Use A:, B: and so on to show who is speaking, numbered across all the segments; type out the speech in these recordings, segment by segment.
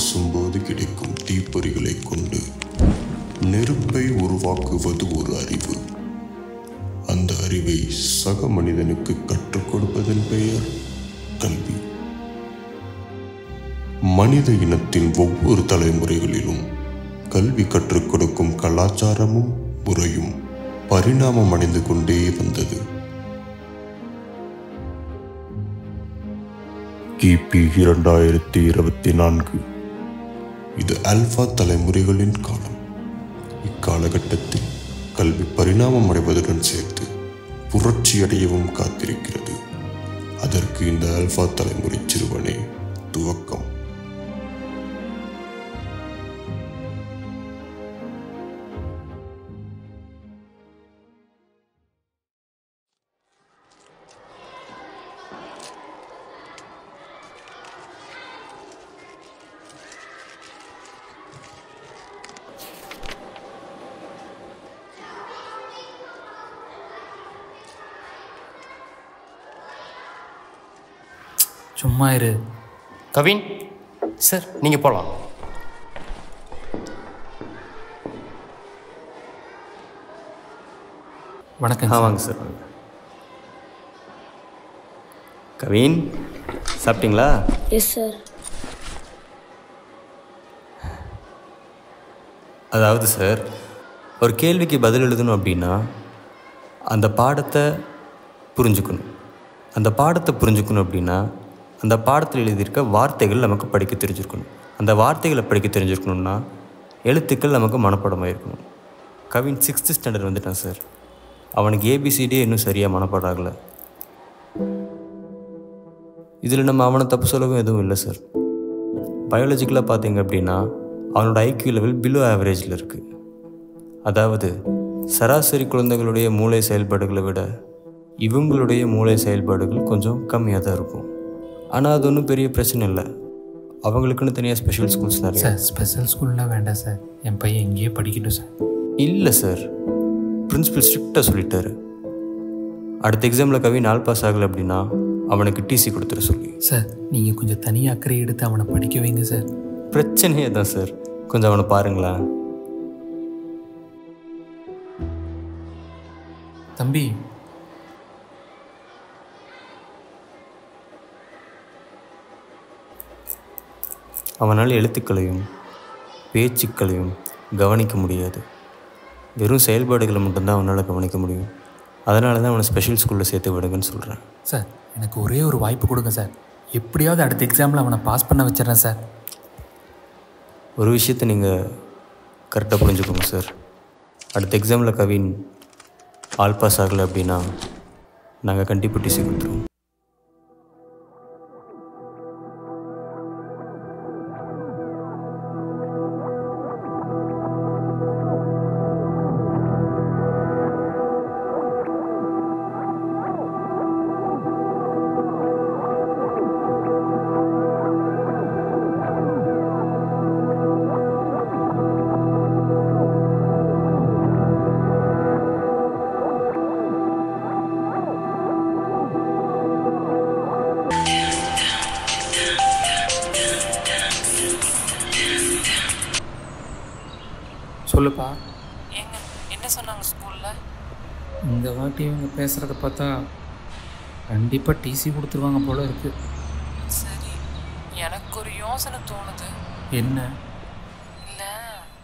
A: இரண்டு கிடைக்கும் தீப்பொறிகளை கொண்டு நெருப்பை உருவாக்குவது ஒரு அறிவு. அந்த அறிவை சக மனிதனுக்கு கற்றுக் கொடுப்பதன் பெயர் கல்வி. மனித இனத்தின் ஒவ்வொரு தலைமுறைகளிலும் கல்வி கற்றுக் கொடுக்கும் கலாச்சாரமும் முறையும் பரிணாமம் அடைந்து கொண்டே வந்தது. கிபி இரண்டாயிரத்தி இருபத்தி நான்கு. இது அல்ஃபா தலைமுறைகளின் காலம். இக்காலகட்டத்தில் கல்வி பரிணாமம் அடைவதுடன் சேர்த்து புரட்சி அடையவும் காத்திருக்கிறது. அதற்கு இந்த அல்ஃபா தலைமுறை சிறுவனே துவக்கம்.
B: சும்மா இரு.
C: கவின் சார். நீங்கள் போகலாம்
B: வணக்கம்.
C: வாங்க சார் வாங்க. கவின் சாப்பிட்டீங்களா?
D: எஸ் சார்
C: அதாவது சார் ஒரு கேள்விக்கு பதில் எழுதணும் அப்படின்னா அந்த பாடத்தை புரிஞ்சுக்கணும். அந்த பாடத்தை புரிஞ்சுக்கணும் அப்படின்னா அந்த பாடத்தில் எழுதியிருக்க வார்த்தைகள் நமக்கு படிக்க தெரிஞ்சிருக்கணும். அந்த வார்த்தைகளை படிக்க தெரிஞ்சிருக்கணும்னா எழுத்துக்கள் நமக்கு மனப்பாடமாக இருக்கணும் கவின் சிக்ஸ்த்து ஸ்டாண்டர்ட் வந்துட்டான் சார் அவனுக்கு ஏபிசிடியே இன்னும் சரியாக மனப்பாடம் ஆகலை இதில் நம்ம அவனை தப்பு சொல்லவும் எதுவும் இல்லை சார் பயாலஜிக்கலாக பார்த்தீங்க அப்படின்னா அவனோட ஐக்யூ லெவல் பிலோ ஆவரேஜில் இருக்குது அதாவது சராசரி குழந்தைகளுடைய மூளை செயல்பாடுகளை விட இவங்களுடைய மூளை செயல்பாடுகள் கொஞ்சம் கம்மியாக தான் இருக்கும். ஆனால் அது ஒன்றும் பெரிய பிரச்சனை இல்லை. அவங்களுக்குன்னு தனியாக ஸ்பெஷல் ஸ்கூல்ஸ் நிறைய
B: சார் ஸ்பெஷல் ஸ்கூல்லாம் வேண்டாம் சார். என் பையன் இங்கேயே படிக்கட்டும் சார்.
C: இல்லை சார். பிரின்சிபல் ஸ்ட்ரிக்டாக சொல்லிட்டாரு. அடுத்த எக்ஸாமில் கவின் ஆல் பாஸ் ஆகலை அப்படின்னா அவனுக்கு டிசி கொடுத்துட சொல்லி.
B: சார் நீங்கள் கொஞ்சம் தனியாக அக்கறை எடுத்து அவனை படிக்க வைங்க சார்.
C: பிரச்சனையே தான் சார். கொஞ்சம் அவனை பாருங்களேன்.
B: தம்பி
C: அவனால் எழுத்துக்களையும் பேச்சுக்களையும் கவனிக்க முடியாது. வெறும் செயல்பாடுகளை மட்டும்தான் அவனால் கவனிக்க முடியும். அதனால தான் அவனை ஸ்பெஷல் ஸ்கூலில் சேர்த்து விடுங்கன்னு சொல்கிறேன்
B: சார் எனக்கு ஒரே ஒரு வாய்ப்பு கொடுங்க சார். எப்படியாவது அடுத்த எக்ஸாமில் அவனை பாஸ் பண்ண வச்சிடறேன் சார்.
C: ஒரு விஷயத்தை நீங்கள் கரெக்டாக புரிஞ்சுக்கோங்க சார். அடுத்த எக்ஸாமில் கவின் ஆல் பாஸ் ஆகலை அப்படின்னா நாங்கள் கண்டிப்பாக டிசி கொடுத்துருவோம்.
B: சொல்லுப்பா.
E: ஏங்க என்ன சொன்னாங்க ஸ்கூலில்
B: இந்த வாட்டி இவங்க பேசுகிறத பார்த்தா கண்டிப்பாக டிசி கொடுத்துருவாங்க போல இருக்கு.
E: சரி எனக்கு ஒரு யோசனை தோணுது.
B: என்ன?
E: இல்லை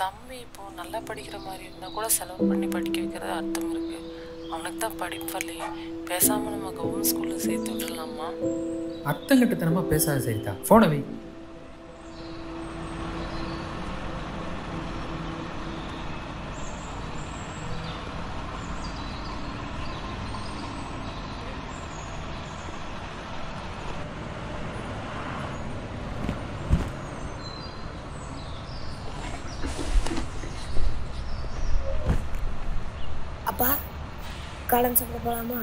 E: தம்பி இப்போ நல்லா படிக்கிற மாதிரி இருந்தால் கூட செலவு பண்ணி படிக்க வைக்கிறது அர்த்தம் இருக்கு. அவனுக்கு தான் படிப்பு வரலையே. பேசாமல் நம்ம கவர்மெண்ட் ஸ்கூலில் சேர்த்து விட்டுடலாமா
B: அர்த்தங்கட்டத்தனமாக பேசாத சரிதா. ஃபோனை வை.
D: அப்பா காலம் சாப்பிட போகலாமா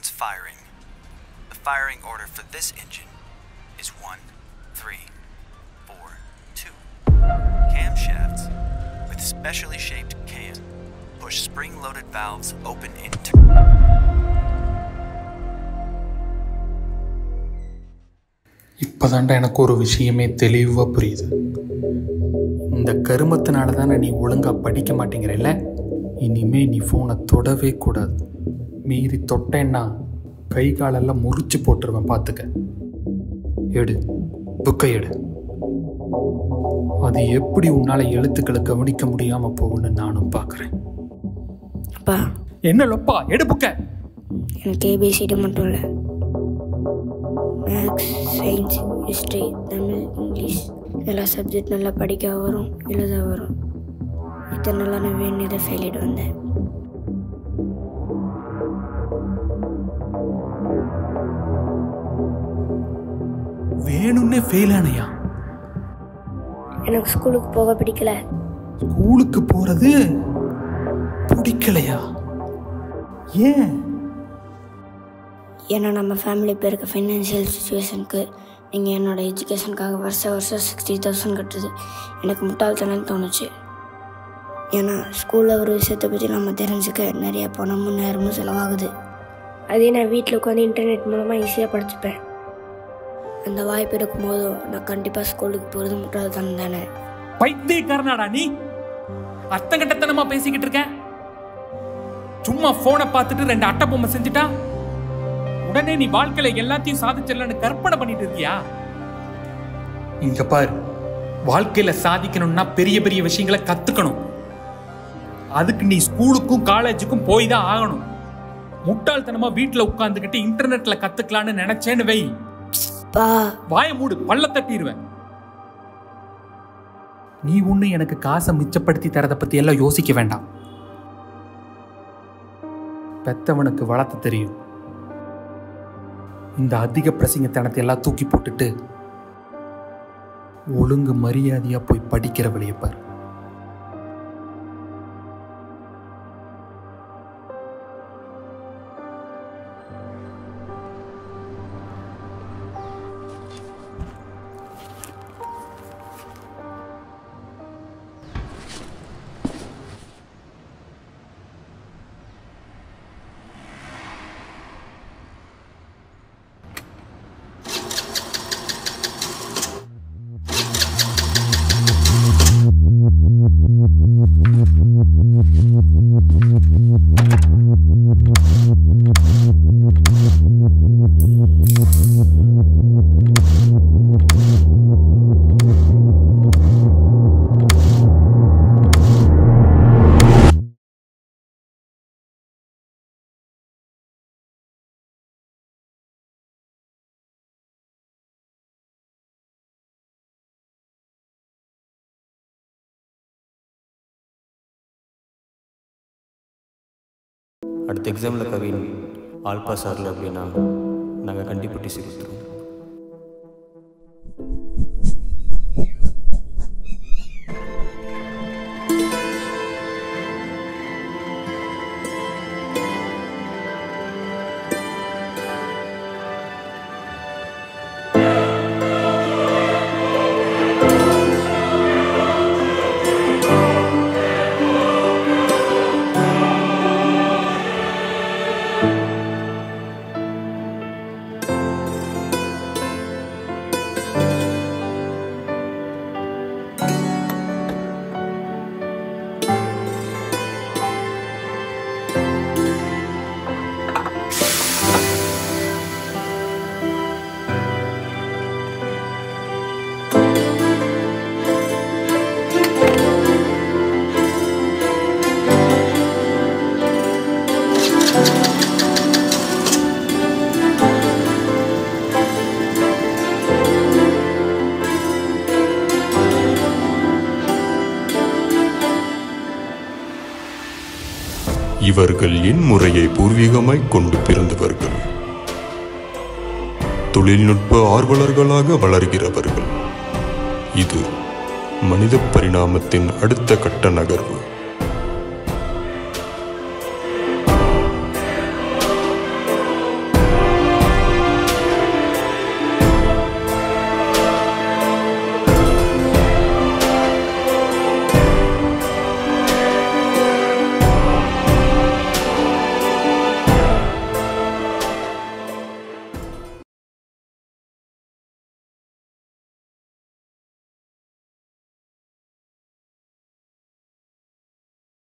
F: returns firing. The firing order for this engine is 1, 3, 4, 2. Camshafts with specially shaped cam push spring loaded valves open into.
B: இப்போதாண்டா எனக்கு ஒரு விஷயமே தெளிவாக புரியுது இந்த கருமத்தினால தானே நீ ஒழுங்காக படிக்க மாட்டேங்கிறல்ல இனிமே நீ ஃபோனை தொடவே கூடாது மீறி தொட்டேன்னா கை காலெல்லாம் முறிச்சு போட்டுருவேன் பார்த்துக்க எடு புக்கை எடு. அது எப்படி உன்னால் எழுத்துக்களை கவனிக்க முடியாமல் போகும்னு நானும் பார்க்குறேன்
D: அப்பா.
B: என்ன லொப்பா? எடு புக்கை.
D: எனக்கு ஏபிசிடி மட்டும் இல்லை. Maths science history Tamil English எல்லா சப்ஜெக்ட் நல்லா படிக்க வரும் எழுத வரும். இத்தனை நாளாக நான் ஃபெயிலிட்டு வந்தேன்.
B: வேணும்னே ஃபெயில் ஆனையா?
D: எனக்கு ஸ்கூலுக்கு போக பிடிக்கல.
B: ஸ்கூலுக்கு போகிறது பிடிக்கலையா? ஏன்?
D: ஏன்னா நம்ம ஃபேமிலி பேருக்கு ஃபைனான்சியல் சுச்சுவேஷனுக்கு நீங்கள் என்னோட எஜுகேஷனுக்காக வருஷம் வருஷம் சிக்ஸ்டி தௌசண்ட் கட்டுறது எனக்கு முட்டாள்தனம் தோணுச்சு. ஏன்னா ஸ்கூலில் ஒரு விஷயத்தை பற்றி நம்ம தெரிஞ்சுக்க நிறைய பணமும் நேரமும் செலவாகுது. அதே நான் வீட்டில் உட்காந்து இன்டர்நெட் மூலமாக ஈஸியாக படிச்சுப்பேன். அந்த வாய்ப்பு இருக்கும்போது நான் கண்டிப்பாக ஸ்கூலுக்கு போகிறது முட்டாள்தனம் தானே.
B: பைத்தியக்காரனாடா நீ? அர்த்தங்கட்டத்தனமா பேசிக்கிட்டு இருக்க? சும்மா போனை பார்த்துட்டு ரெண்டு அட்டை பொம்மை செஞ்சுட்டா? உடனே நீ வாழ்க்கையில எல்லாத்தையும் சாதிச்சிடலன்னு கற்பனை பண்ணிட்டு இருக்கியா? இங்க பாரு. வாழ்க்கையில சாதிக்கணும்னா பெரிய பெரிய விஷயங்களை கத்துக்கணும். அதுக்கு நீ ஸ்கூலுக்கும் காலேஜுக்கும் போய் தான் ஆகணும். முட்டாள்தனமா வீட்டுல உட்காந்துக்கிட்டு இன்டர்நெட்ல கத்துக்கலான்னு நினைச்சேன்னு வை. வாய மூடு பள்ள தட்டிடுவேன் நீ உன்னை எனக்கு காசை மிச்சப்படுத்தி தரத பத்தி எல்லாம் யோசிக்க வேண்டாம். பெத்தவனுக்கு வளர்த்த தெரியும். இந்த அதிக பிரசிங்கத்தனத்தை எல்லாம் தூக்கி போட்டுட்டு ஒழுங்கு மரியாதையா போய் படிக்கிற வழியை பாரு.
C: Música அடுத்த எக்ஸாமில் கவின் ஆல் பாஸ் ஆகல அப்படின்னா நாங்கள் கண்டிப்பாக டிசி கொடுத்துருவோம்.
A: இவர்கள் என் முறையை பூர்வீகமாய் கொண்டு பிறந்தவர்கள். தொழில்நுட்ப ஆர்வலர்களாக வளர்கிறவர்கள். இது மனித பரிணாமத்தின் அடுத்த கட்ட நகர்வு.